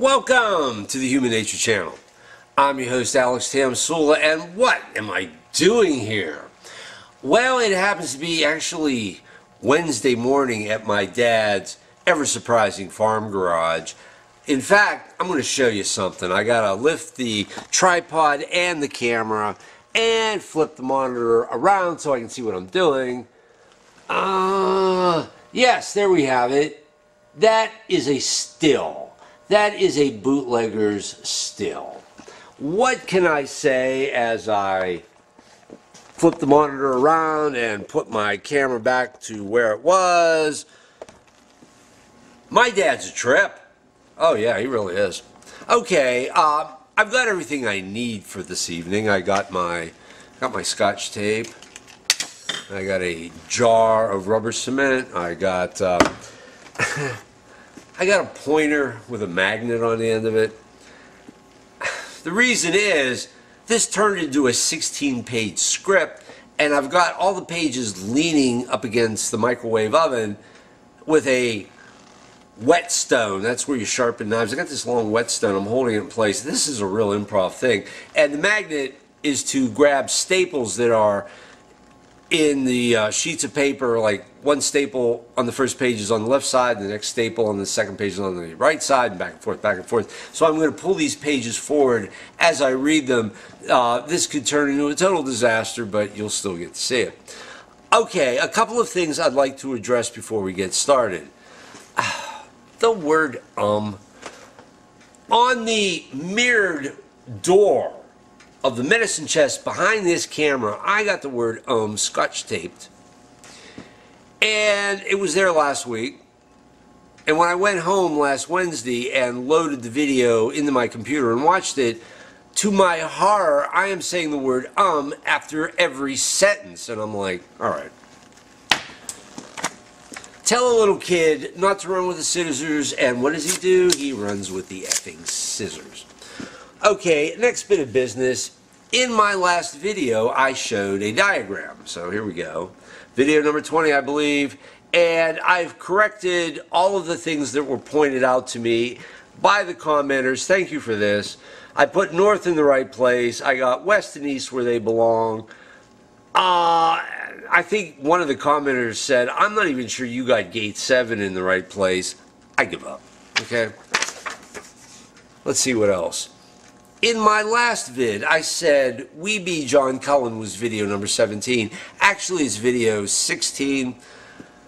Welcome to the Human Nature Channel. I'm your host Alex Tamsula and what am I doing here? Well, it happens to be actually Wednesday morning at my dad's ever surprising farm garage. In fact, I'm going to show you something. I got to lift the tripod and the camera and flip the monitor around so I can see what I'm doing. Uh, yes, there we have it. That is a still. That is a bootlegger's still. What can I say as I flip the monitor around and put my camera back to where it was? My dad's a trip. Oh yeah, he really is. Okay, uh, I've got everything I need for this evening. I got my got my scotch tape. I got a jar of rubber cement. I got uh, I got a pointer with a magnet on the end of it. The reason is this turned into a 16 page script and I've got all the pages leaning up against the microwave oven with a whetstone. That's where you sharpen knives. I got this long whetstone. I'm holding it in place. This is a real improv thing. And the magnet is to grab staples that are in the uh, sheets of paper, like one staple on the first page is on the left side, the next staple on the second page is on the right side, and back and forth, back and forth. So I'm going to pull these pages forward as I read them. Uh, this could turn into a total disaster, but you'll still get to see it. Okay, a couple of things I'd like to address before we get started. The word um on the mirrored door of the medicine chest behind this camera, I got the word um scotch taped. And it was there last week. And when I went home last Wednesday and loaded the video into my computer and watched it, to my horror, I am saying the word um after every sentence. And I'm like, all right. Tell a little kid not to run with the scissors, and what does he do? He runs with the effing scissors. Okay, next bit of business. In my last video, I showed a diagram. So here we go. Video number 20, I believe. And I've corrected all of the things that were pointed out to me by the commenters. Thank you for this. I put north in the right place. I got west and east where they belong. Uh, I think one of the commenters said, I'm not even sure you got gate 7 in the right place. I give up. Okay? Let's see what else. In my last vid, I said We Be John Cullen was video number 17. Actually, it's video 16.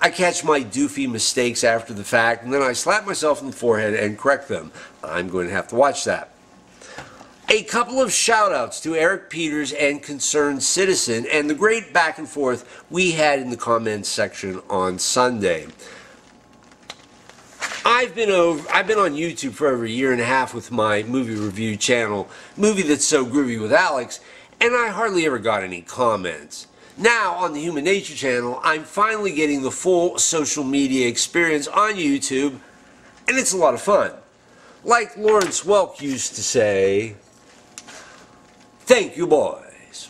I catch my doofy mistakes after the fact, and then I slap myself in the forehead and correct them. I'm going to have to watch that. A couple of shout outs to Eric Peters and Concerned Citizen and the great back and forth we had in the comments section on Sunday. I've been over I've been on YouTube for over a year and a half with my movie review channel, Movie That's So Groovy with Alex, and I hardly ever got any comments. Now on the Human Nature channel, I'm finally getting the full social media experience on YouTube, and it's a lot of fun. Like Lawrence Welk used to say, Thank you, boys.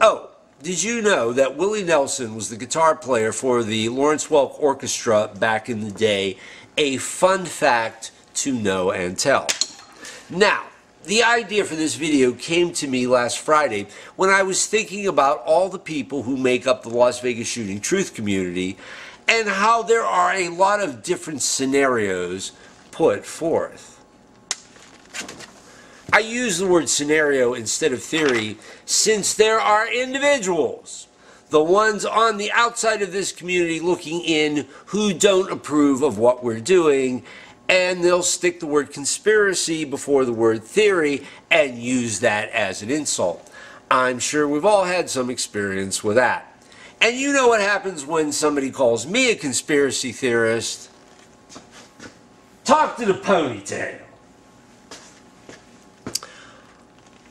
Oh, did you know that Willie Nelson was the guitar player for the Lawrence Welk Orchestra back in the day? A fun fact to know and tell. Now, the idea for this video came to me last Friday when I was thinking about all the people who make up the Las Vegas Shooting Truth community and how there are a lot of different scenarios put forth. I use the word scenario instead of theory since there are individuals, the ones on the outside of this community looking in, who don't approve of what we're doing, and they'll stick the word conspiracy before the word theory and use that as an insult. I'm sure we've all had some experience with that. And you know what happens when somebody calls me a conspiracy theorist? Talk to the ponytail.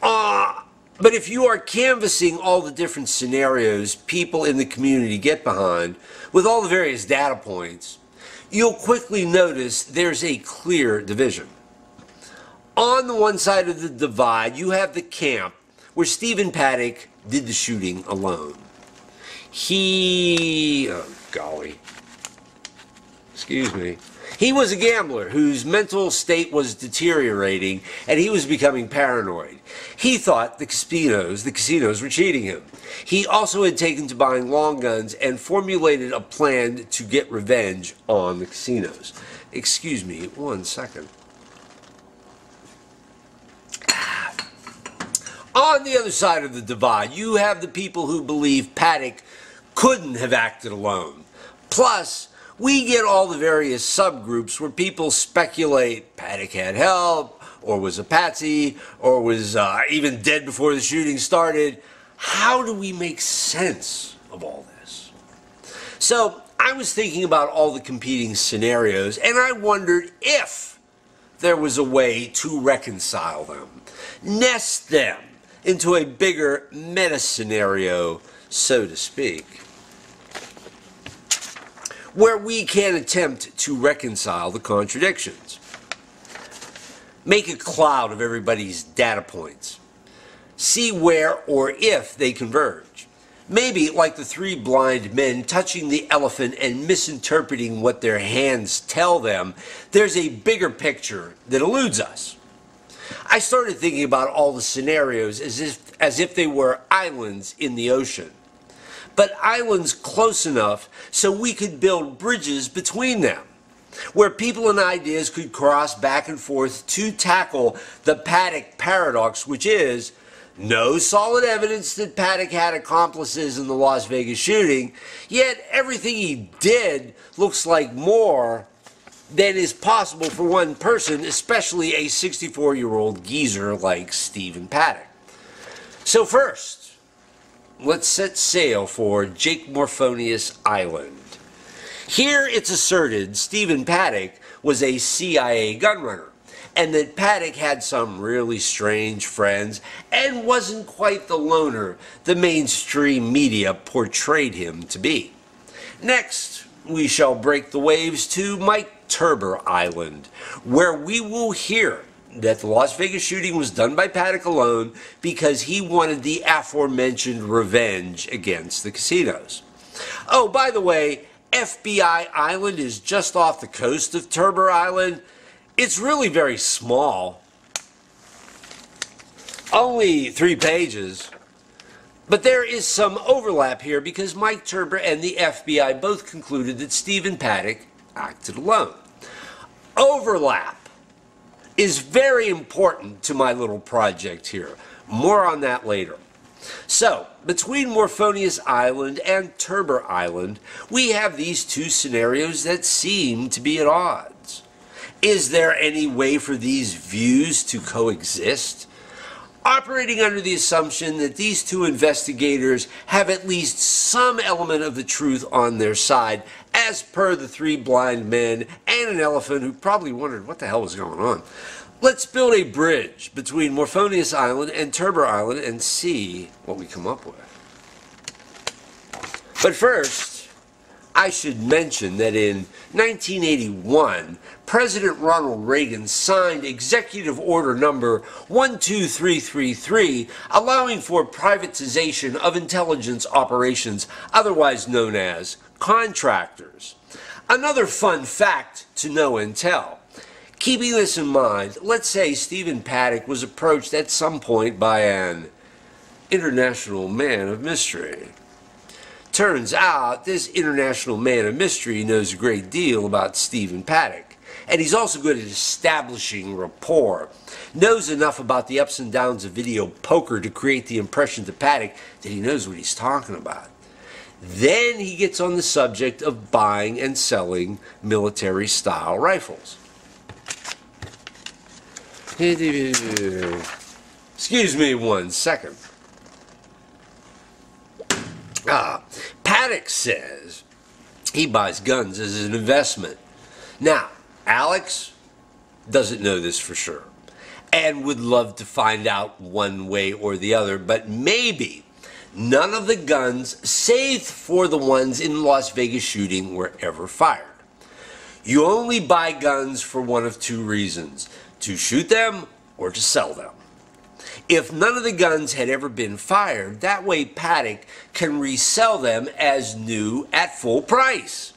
Uh, but if you are canvassing all the different scenarios people in the community get behind with all the various data points, you'll quickly notice there's a clear division. On the one side of the divide, you have the camp where Stephen Paddock did the shooting alone. He, oh golly, excuse me, He was a gambler whose mental state was deteriorating and he was becoming paranoid. He thought the casinos, the casinos were cheating him. He also had taken to buying long guns and formulated a plan to get revenge on the casinos. Excuse me one second. On the other side of the divide, you have the people who believe Paddock couldn't have acted alone. Plus, we get all the various subgroups where people speculate Paddock had help, or was a patsy, or was uh, even dead before the shooting started. How do we make sense of all this? So, I was thinking about all the competing scenarios, and I wondered if there was a way to reconcile them, nest them into a bigger meta scenario, so to speak where we can attempt to reconcile the contradictions. Make a cloud of everybody's data points. See where or if they converge. Maybe, like the three blind men touching the elephant and misinterpreting what their hands tell them, there's a bigger picture that eludes us. I started thinking about all the scenarios as if, as if they were islands in the ocean but islands close enough so we could build bridges between them where people and ideas could cross back and forth to tackle the Paddock paradox, which is no solid evidence that Paddock had accomplices in the Las Vegas shooting, yet everything he did looks like more than is possible for one person, especially a 64 year old geezer like Stephen Paddock. So, first, let's set sail for Jake Morphonios Island. Here it's asserted Stephen Paddock was a CIA gunrunner, and that Paddock had some really strange friends and wasn't quite the loner the mainstream media portrayed him to be. Next, we shall break the waves to Mike Turber Island, where we will hear that the Las Vegas shooting was done by Paddock alone because he wanted the aforementioned revenge against the casinos. Oh, by the way, FBI Island is just off the coast of Turber Island. It's really very small. Only three pages. But there is some overlap here because Mike Turber and the FBI both concluded that Stephen Paddock acted alone. Overlap is very important to my little project here. More on that later. So, between Morphonios Island and Turber Island, we have these two scenarios that seem to be at odds. Is there any way for these views to coexist? Operating under the assumption that these two investigators have at least some element of the truth on their side, as per the three blind men and an elephant who probably wondered what the hell was going on. Let's build a bridge between Morphonios Island and Turber Island and see what we come up with. But first, I should mention that in 1981, President Ronald Reagan signed Executive Order number 12333, allowing for privatization of intelligence operations, otherwise known as contractors. Another fun fact to know and tell. Keeping this in mind, let's say Stephen Paddock was approached at some point by an international man of mystery. Turns out this international man of mystery knows a great deal about Stephen Paddock, and he's also good at establishing rapport. Knows enough about the ups and downs of video poker to create the impression to Paddock that he knows what he's talking about. Then he gets on the subject of buying and selling military style rifles. Excuse me one second. Ah, Paddock says he buys guns as an investment. Now, Alex doesn't know this for sure and would love to find out one way or the other, but maybe none of the guns, save for the ones in Las Vegas shooting, were ever fired. You only buy guns for one of two reasons to shoot them or to sell them. If none of the guns had ever been fired, that way Paddock can resell them as new at full price.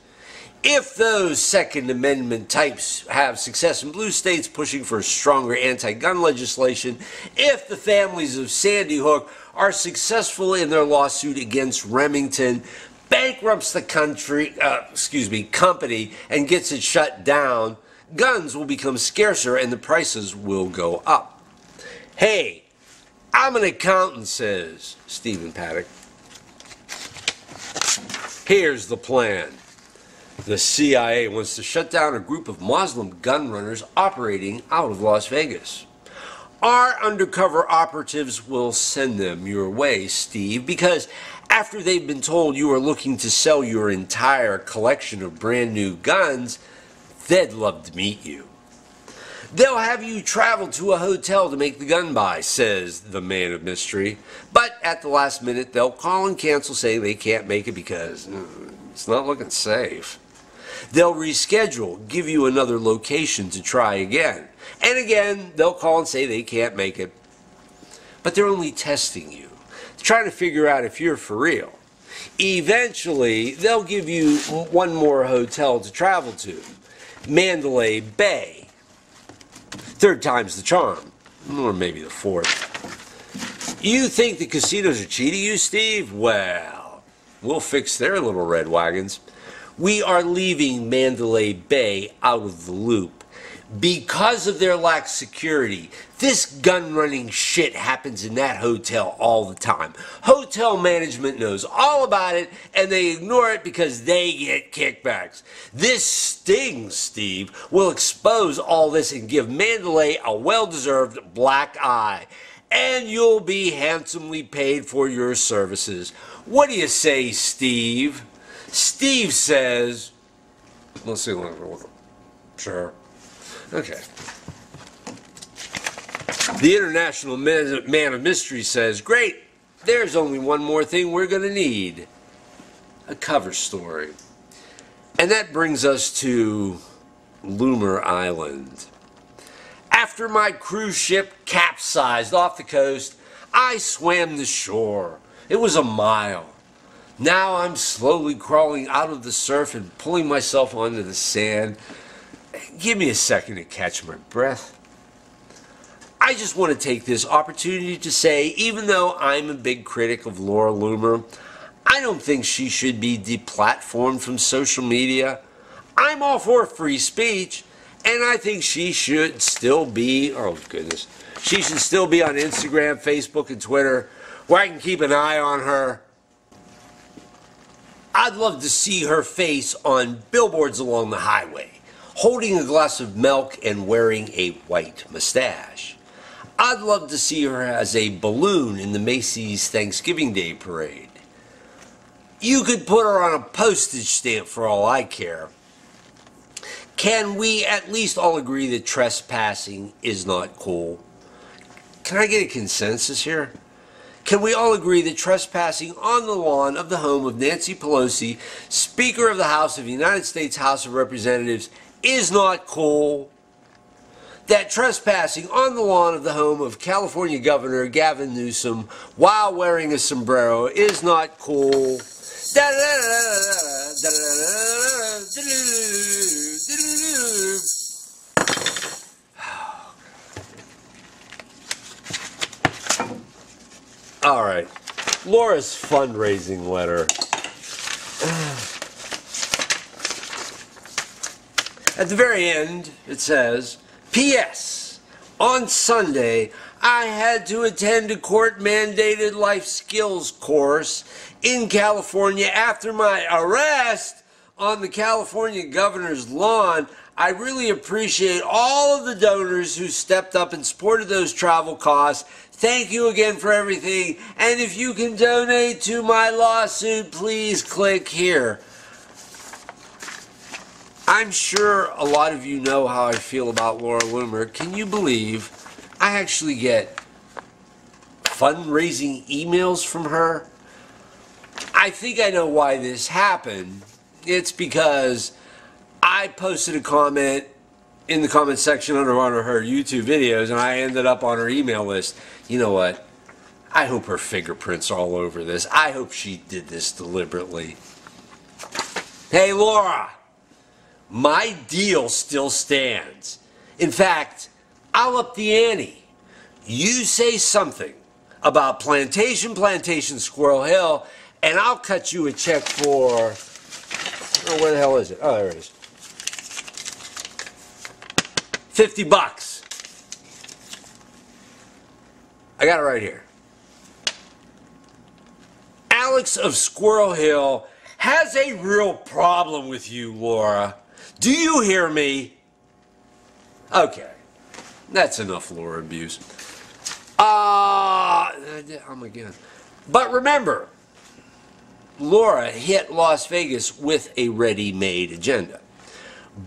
If those Second Amendment types have success in blue states pushing for stronger anti gun legislation, if the families of Sandy Hook are successful in their lawsuit against Remington, bankrupts the country, uh, excuse me, company, and gets it shut down, guns will become scarcer and the prices will go up. Hey, I'm an accountant, says Stephen Paddock. Here's the plan. The CIA wants to shut down a group of Muslim gun runners operating out of Las Vegas. Our undercover operatives will send them your way, Steve, because after they've been told you are looking to sell your entire collection of brand new guns, they'd love to meet you. They'll have you travel to a hotel to make the gun buy, says the man of mystery. But at the last minute, they'll call and cancel saying they can't make it because mm, it's not looking safe. They'll reschedule, give you another location to try again. And again, they'll call and say they can't make it. But they're only testing you, trying to figure out if you're for real. Eventually, they'll give you one more hotel to travel to Mandalay Bay. Third time's the charm, or maybe the fourth. You think the casinos are cheating you, Steve? Well, we'll fix their little red wagons we are leaving Mandalay Bay out of the loop because of their lack of security. This gun running shit happens in that hotel all the time. Hotel management knows all about it and they ignore it because they get kickbacks. This stings, Steve, will expose all this and give Mandalay a well deserved black eye. And you'll be handsomely paid for your services. What do you say, Steve? Steve says, let's see, sure. Okay. The International Man of Mystery says, great, there's only one more thing we're going to need a cover story. And that brings us to Loomer Island. After my cruise ship capsized off the coast, I swam the shore. It was a mile. Now I'm slowly crawling out of the surf and pulling myself onto the sand. Give me a second to catch my breath. I just want to take this opportunity to say, even though I'm a big critic of Laura Loomer, I don't think she should be deplatformed from social media. I'm all for free speech, and I think she should still be, oh goodness, she should still be on Instagram, Facebook, and Twitter, where I can keep an eye on her I'd love to see her face on billboards along the highway, holding a glass of milk and wearing a white mustache. I'd love to see her as a balloon in the Macy's Thanksgiving Day parade. You could put her on a postage stamp for all I care. Can we at least all agree that trespassing is not cool? Can I get a consensus here? Can we all agree that trespassing on the lawn of the home of Nancy Pelosi, Speaker of the House of the United States House of Representatives, is not cool? That trespassing on the lawn of the home of California Governor Gavin Newsom while wearing a sombrero is not cool? All right. Laura's fundraising letter. At the very end, it says, P.S. On Sunday, I had to attend a court mandated life skills course in California after my arrest on the California governor's lawn. I really appreciate all of the donors who stepped up and supported those travel costs Thank you again for everything. And if you can donate to my lawsuit, please click here. I'm sure a lot of you know how I feel about Laura Loomer. Can you believe I actually get fundraising emails from her? I think I know why this happened. It's because I posted a comment in the comment section under one of her YouTube videos, and I ended up on her email list. You know what? I hope her fingerprints are all over this. I hope she did this deliberately. Hey, Laura, my deal still stands. In fact, I'll up the ante. You say something about Plantation, Plantation, Squirrel Hill, and I'll cut you a check for. Oh, where the hell is it? Oh, there it is. 50 bucks. I got it right here. Alex of Squirrel Hill has a real problem with you, Laura. Do you hear me? Okay. That's enough Laura abuse. Uh, I'm again. But remember, Laura hit Las Vegas with a ready-made agenda.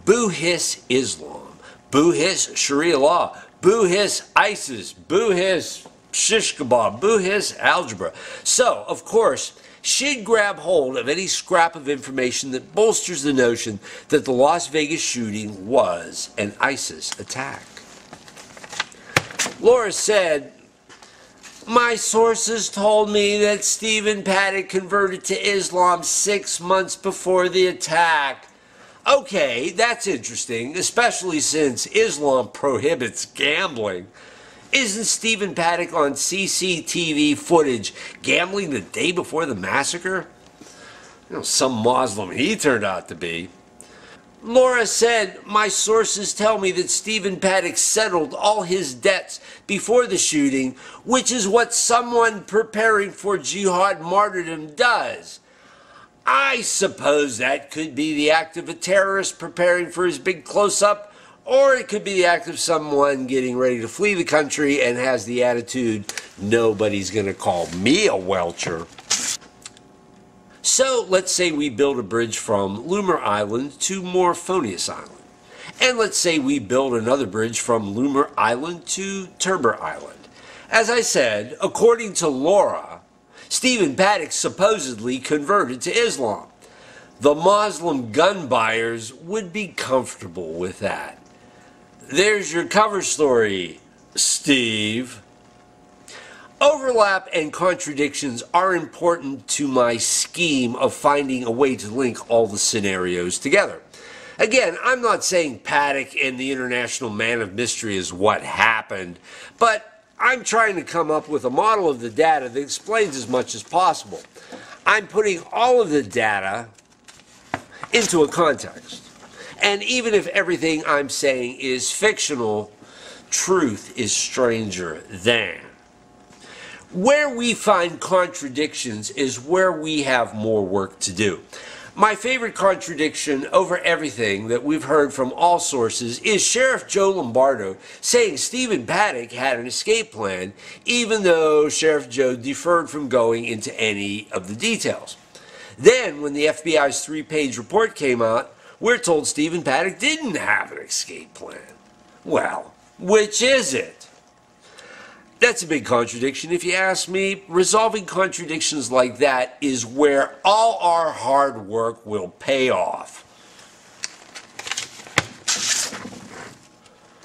Boo hiss Islam. Boo hiss Sharia law. Boo hiss ISIS. Boo hiss shish kebab. Boo hiss algebra. So, of course, she'd grab hold of any scrap of information that bolsters the notion that the Las Vegas shooting was an ISIS attack. Laura said, My sources told me that Stephen Paddock converted to Islam six months before the attack. Okay, that's interesting, especially since Islam prohibits gambling. Isn't Stephen Paddock on CCTV footage gambling the day before the massacre? You know, some Muslim he turned out to be. Laura said, My sources tell me that Stephen Paddock settled all his debts before the shooting, which is what someone preparing for jihad martyrdom does. I suppose that could be the act of a terrorist preparing for his big close up or it could be the act of someone getting ready to flee the country and has the attitude, nobody's going to call me a welcher. So let's say we build a bridge from Loomer Island to Morphonios Island. And let's say we build another bridge from Loomer Island to Turber Island. As I said, according to Laura, Stephen Paddock supposedly converted to Islam. The Muslim gun buyers would be comfortable with that. There's your cover story, Steve. Overlap and contradictions are important to my scheme of finding a way to link all the scenarios together. Again, I'm not saying Paddock and the International Man of Mystery is what happened, but I'm trying to come up with a model of the data that explains as much as possible. I'm putting all of the data into a context. And even if everything I'm saying is fictional, truth is stranger than. Where we find contradictions is where we have more work to do. My favorite contradiction over everything that we've heard from all sources is Sheriff Joe Lombardo saying Stephen Paddock had an escape plan, even though Sheriff Joe deferred from going into any of the details. Then, when the FBI's three page report came out, we're told Stephen Paddock didn't have an escape plan. Well, which is it? That's a big contradiction. If you ask me, resolving contradictions like that is where all our hard work will pay off.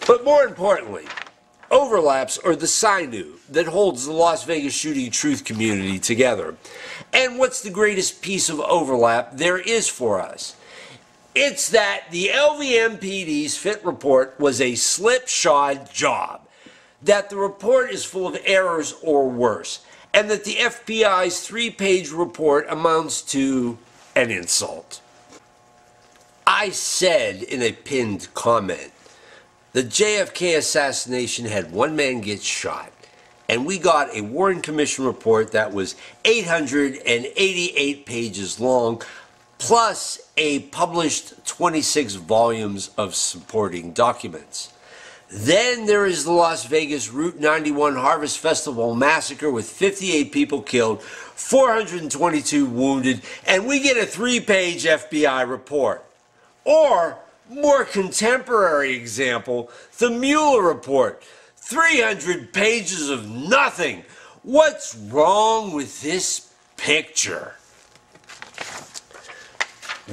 But more importantly, overlaps are the sinew that holds the Las Vegas shooting truth community together. And what's the greatest piece of overlap there is for us? It's that the LVMPD's FIT report was a slipshod job, that the report is full of errors or worse, and that the FBI's three page report amounts to an insult. I said in a pinned comment, the JFK assassination had one man get shot, and we got a Warren Commission report that was 888 pages long, plus a published 26 volumes of supporting documents. Then there is the Las Vegas Route 91 Harvest Festival massacre with 58 people killed, 422 wounded, and we get a three page FBI report. Or, more contemporary example, the Mueller report 300 pages of nothing. What's wrong with this picture?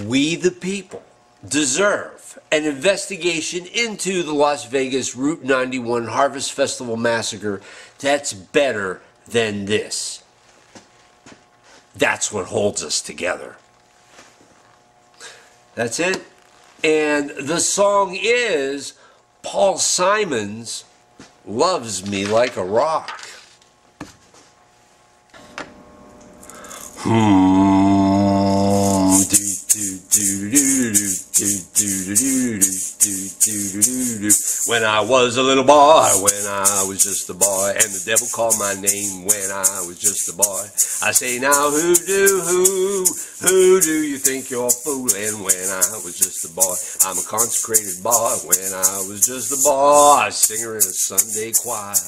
We the people deserve an investigation into the Las Vegas Route 91 Harvest Festival massacre that's better than this. That's what holds us together. That's it. And the song is Paul Simon's Loves Me Like a Rock. Hmm. When I was a little boy, when I was just a boy, and the devil called my name when I was just a boy. I say now, who do, who, who do you think you're fooling when I was just a boy? I'm a consecrated boy when I was just a boy, a singer in a Sunday choir.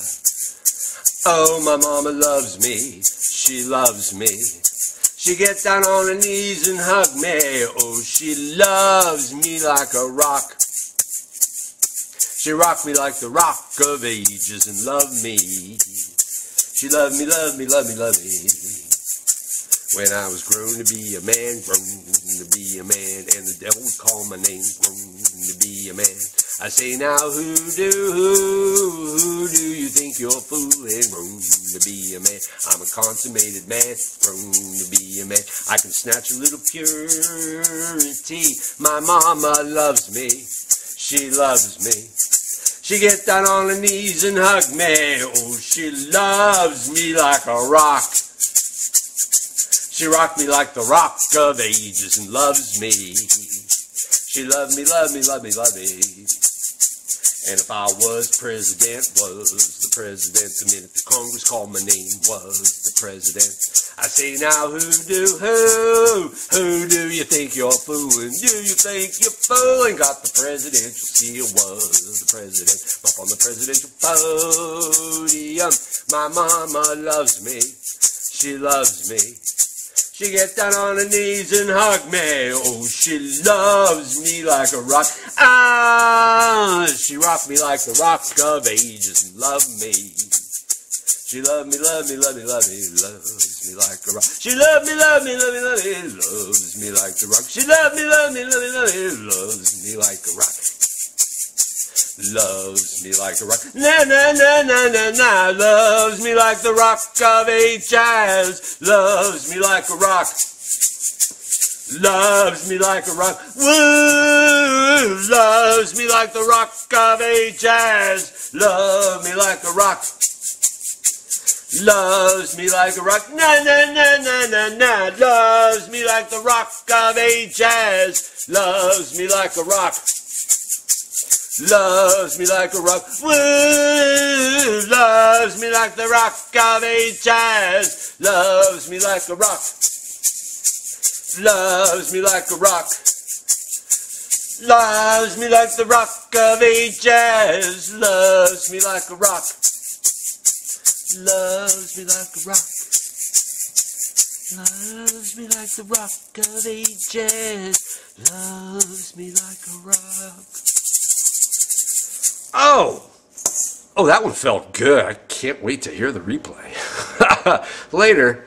Oh, my mama loves me, she loves me. She gets down on her knees and hug me. Oh, she loves me like a rock. She rocked me like the rock of ages and loved me. She loved me, loved me, loved me, loved me. When I was grown to be a man, grown to be a man, and the devil would call my name, grown to be a man. I say now, who do, who, who do you think you're fooling? Grown to be a man. I'm a consummated man, grown to be a man. I can snatch a little purity. My mama loves me. She loves me. She gets down on her knees and hug me. Oh, she loves me like a rock. She rocked me like the rock of ages and loves me. She loved me, loved me, loved me, loved me. And if I was president, was the president, the minute the Congress called my name, was the president. I say now, who do, who, who do you think you're fooling? Do you think you're fooling? Got the presidential seal, was the president. Up on the presidential podium. My mama loves me, she loves me. She gets down on her knees and hug me. Oh, she loves me like a rock. Ah, she rocked me like the rock of ages and loved me. She loved me, loved me, loved me, loved me, loves me like a rock. She loved me, loved me, loved me, loved me, loves me like the rock. She loved me, loved me, loved me, loved me, loves me like a rock loves me like a rock. Na na na na na na. Loves me like the rock of ages. Loves me like a rock. Loves me like a rock. Woo! Loves me like the rock of ages. Love me like a rock. Loves me like a rock. Na na na na na na. Loves me like the rock of ages. Loves me like a rock loves me like a rock. Woo! Loves me like the rock of ages. Loves me like a rock. Loves me like a rock. Loves me like the rock of ages. Loves me like a rock. Loves me like a rock. Loves me like the rock of ages. Loves me like a rock. Oh! Oh, that one felt good. I can't wait to hear the replay. Later.